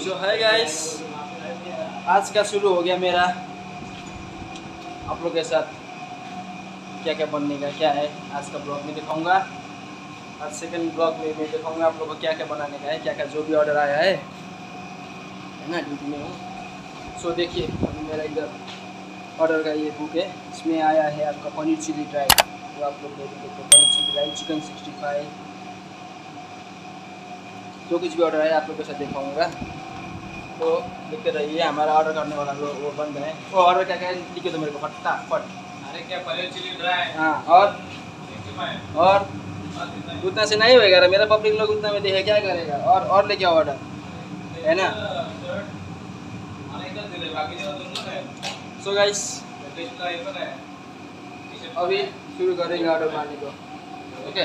सो है गाइस आज का शुरू हो गया मेरा आप लोग के साथ। क्या क्या बनने का, क्या है? आज का ब्लॉग में दिखाऊँगा। आज सेकंड ब्लॉग में मैं दिखाऊँगा आप लोग को क्या क्या बनाने का है क्या क्या जो भी ऑर्डर आया है। है ना ड्यूटी में हूँ। सो देखिए, अभी मेरा इधर ऑर्डर का ये बुक है। इसमें आया है आपका पनीर चिली ड्राई। जो आप लोग देखो देखो paneer chilli dry chicken sixty five जो कुछ भी ऑर्डर आया आप लोग के साथ दिखाऊँगा। तो देखते रहिए हमारा ऑर्डर करने वाला लोग वो बंद है। वो ऑर्डर क्या क्या लिखे तो मेरे को फटाफट। अरे क्या पनीर चिली ड्राई हाँ? और? और? उतना से नहीं होएगा मेरा पब्लिक लोग उतना में देखे क्या करेगा? और और लेके आओ ऑर्डर है ना? सो गाइस अभी शुरू करेंगे ऑर्डर मारने को। Okay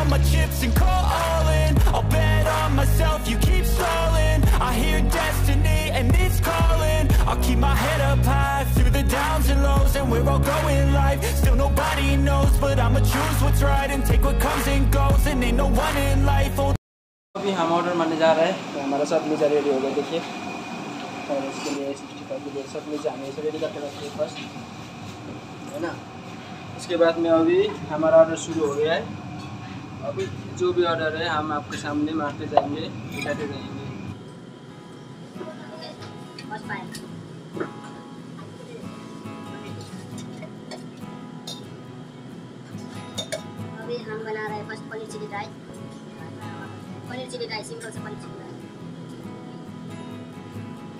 all my chips and call all in I'll bet on myself, you keep stalling I hear destiny and it's calling I'll keep my head up high through the downs and lows And we're all going life, still nobody knows But I'ma choose what's right and take what comes and goes And ain't no one in life oh, अभी हम order मारने जा रहे हैं तो हमारा सब MISA ready हो गया देखिए और इसके लिए सिक्सटी फाइव के लिए सब मीजा हमें इसे रेडी करके रखिए फर्स्ट है ना उसके बाद में अभी हमारा ऑर्डर शुरू हो गया है अभी जो भी ऑर्डर है, हम आपके सामने मारते जाएँगे, दिखाते जाएँगे। अभी हम बना रहे हैं first paneer chilli dry paneer chilli dry simple से पनीर चिली ड्राई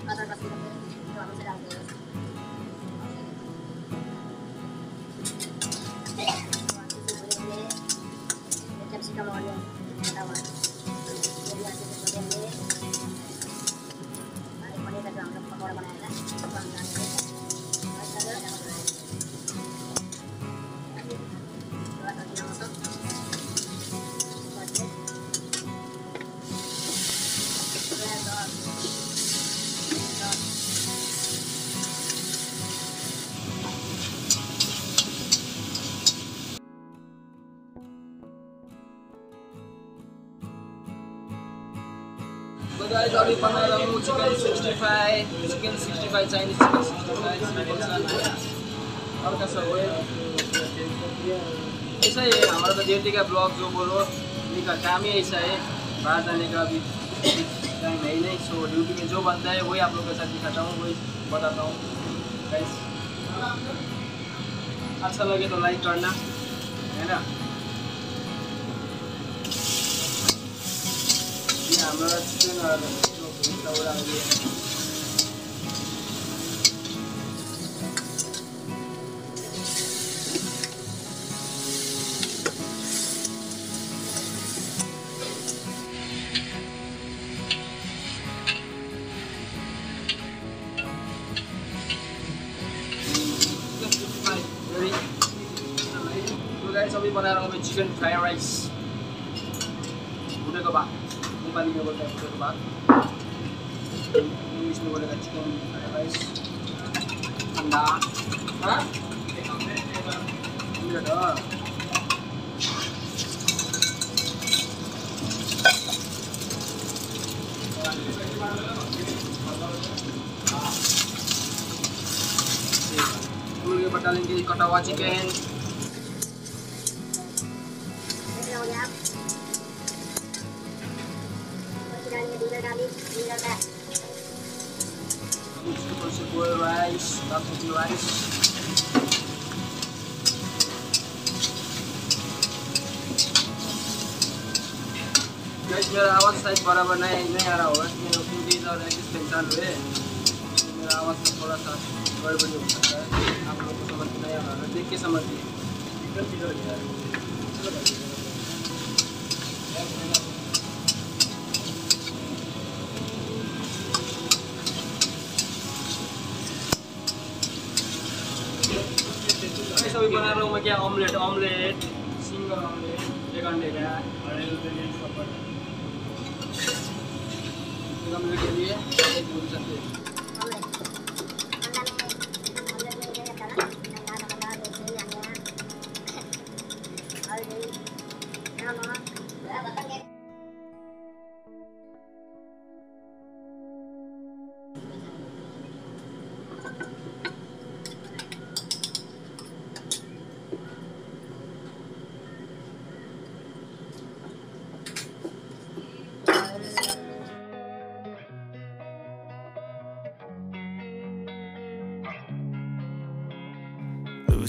अदरक का जो हम इसे डाल देंगे। गाइस अभी बना रहा हूँ chicken sixty five chicken sixty five Chinese chicken sixty five simple सा नया हल्का सा वो ऐसा ही है, हमारा तो ड्यूटी का ब्लॉग जो बोलो इनका काम ही ऐसा है। का अभी टाइम है नहीं सो ड्यूटी में जो बनता है, वही आप लोग के साथ दिखाता हूँ, वही बताता हूँ। गाइस अच्छा लगे तो लाइक करना, है ना? guys, hôm nay bọn em đang chicken fried rice. Bún đây các bạn. अभी बना रहा हूँ मैं चिकन फ्राइड राइस भुटेको भात नेपाली में बोलता है उसके बाद इंग्लिश में बोलेगा चिकन फ्राइड राइस अंडा हाँ मिनट हाँ मुर्गे पर डालेंगे कटा हुआ चिकन और मेरा आवाज़ शायद बराबर नहीं नहीं आ रहा होगा मेरा क्योंकि इधर एक चालू है तो मेरा आवाज़ थोड़ा सा गड़बड़ी हो सकता है आप लोग को समझ नहीं आ रहा देख के समझिए मैं अभी बना रहा हूँ मैं क्या ऑमलेट ऑमलेट सिंगल ऑमलेट एक अंडे का के लिए, एक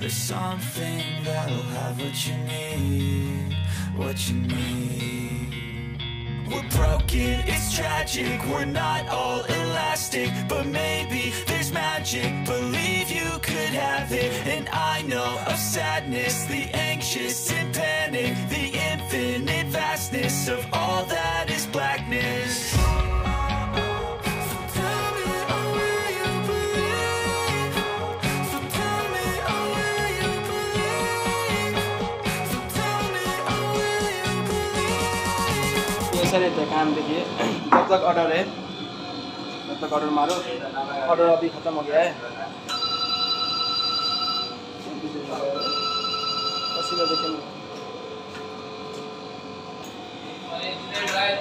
There's something that'll have what you need What you need. We're broken, it's tragic We're not all elastic But maybe there's magic. Believe you could have it And I know of sadness The anxious and panic The infinite vastness Of all that is blackness ऐसा रहता है काम देखिए जब तक order है तब तक ऑर्डर मारो ऑर्डर अभी ख़त्म हो गया है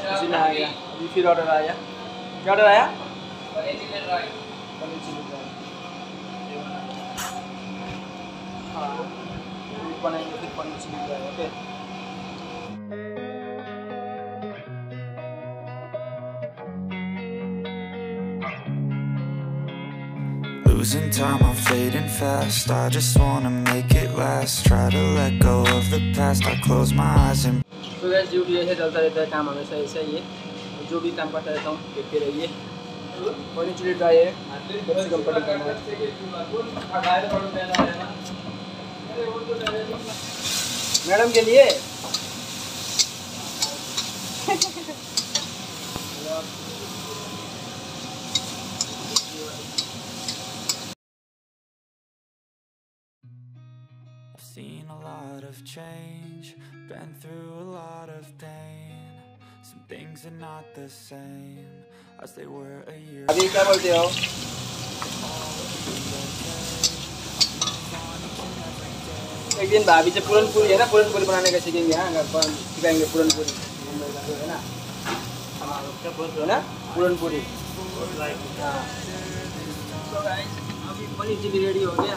पसीना आ गया अभी फिर ऑर्डर आया क्या ऑर्डर आया okay Losing time, I'm fading fast. I just wanna make it last. Try to let go of the past. I close my eyes and तो गैस जो भी ऐसे चलता रहता है काम हमेशा ऐसा ही है जो भी काम करता रहता हूँ देखते रहिए पनीर चिली फ्राई है कैप्सिकम कटिंग करना है मैडम के लिए seen a lot of change, been through a lot of pain. Some things are not the same as they were a year अभी क्या बोलते हो एक दिन भाभी से पूरन पूरी है ना पूरन पूरी बनाने का सीखेंगे हाँ घर पर सिखाएंगे पूरन पूरी मुंबई का जो है ना है ना पूरन पूरी हाँ So guys, अभी पनीर चिली रेडी हो गया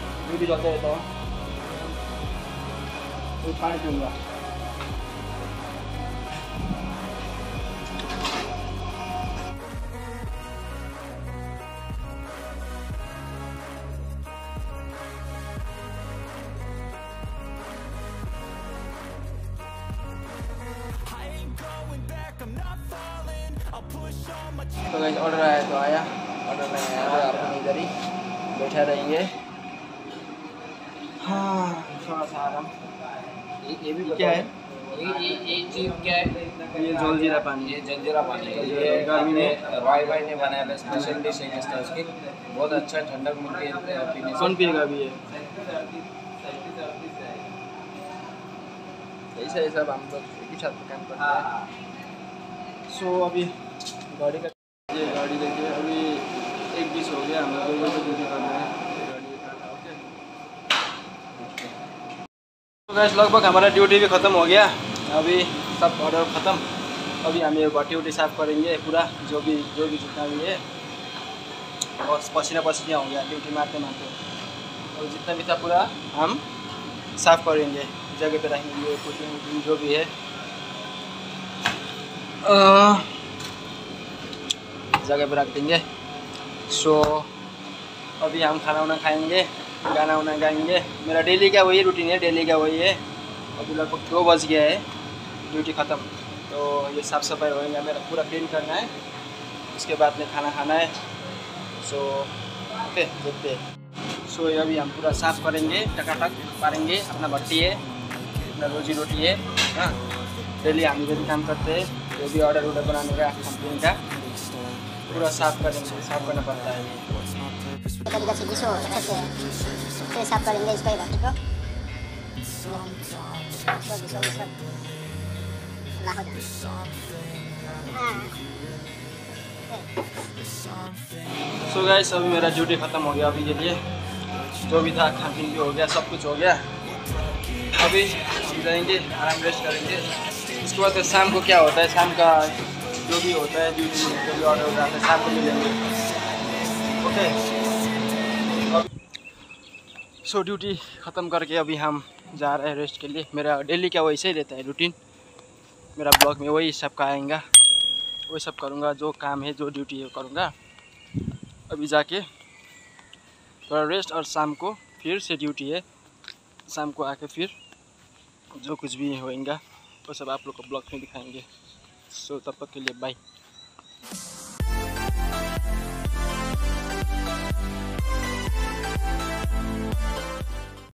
जगह ड्यूटी चलते रहता हूँ तो पानी पीऊँगा I ain't going back, I'm not falling. I'll push all my तो गाइस ऑर्डर आया तो आया ऑर्डर नहीं आया तो अपन इधर ही बैठे रहेंगे थोड़ा ये ये भी क्या है? ये ये ये चीज़ क्या है? ये जलजीरा पानी। ये जंजीरा पानी है। ये गर्मी में- रॉय भाई ने बनाया था स्पेशल डिश है गेस्ट हाउस की बहुत अच्छा ठंडक मिलती है पीने कौन पिएगा अभी ये? ऐसा ऐसा हम लोग एक ही साथ काम करते हैं। सो अभी गाड़ी का ये गाड़ी देखिए अभी एक बीस हो गया हमें दो बजे ड्यूटी करना है गाड़ी का ओके गैस लगभग हमारा ड्यूटी भी ख़त्म हो गया। अभी सब ऑर्डर ख़त्म। अभी हम ये भट्टी उटी साफ़ करेंगे पूरा, जो भी जो भी जितना भी है। और पसीना पसीना हो गया ड्यूटी मारते मारते। और जितना भी था पूरा हम साफ़ करेंगे। जगह पे रखेंगे कुछ जो भी है। जगह पे रख देंगे। सो अभी हम खाना वाना खाएँगे। गाना वाना गाएँगे। मेरा डेली का वही रूटीन है, डेली का वही है। अभी लगभग दो बज गया है ड्यूटी ख़त्म। तो ये साफ़ सफ़ाई होएगा मेरा पूरा क्लीन करना है। उसके बाद में खाना खाना है। सो ओके देखते सो ये अभी हम पूरा साफ़ करेंगे, टकाटक पारेंगे अपना भट्टी है, अपना रोजी रोटी है। हाँ डेली हम जो ही काम करते हैं। जो भी ऑर्डर ऑर्डर बनाने का कंपनी का। पूरा साफ़ करेंगे, साफ़ करना पड़ता हाँ। सो गाइस अभी मेरा ड्यूटी ख़त्म हो गया, अभी के लिए जो भी था, खान पीन भी हो गया, सब कुछ हो गया। अभी हम जाएँगे, आराम रेस्ट करेंगे। उसके बाद शाम को क्या होता है? शाम का जो भी होता है ड्यूटी जो भी ऑर्डर होता है शाम को मिलेंगे ओके सो ड्यूटी ख़त्म करके अभी हम जा रहे हैं रेस्ट के लिए। मेरा डेली का वैसे ही रहता है रूटीन मेरा ब्लॉग में वही सब का आएगा। वही सब करूँगा, जो काम है, जो ड्यूटी है, करूँगा। अभी जाके थोड़ा रेस्ट और शाम को फिर से ड्यूटी है। शाम को आके फिर जो कुछ भी होएगा, वो सब आप लोग को ब्लॉग में दिखाएँगे। सो तब तक के लिए बाय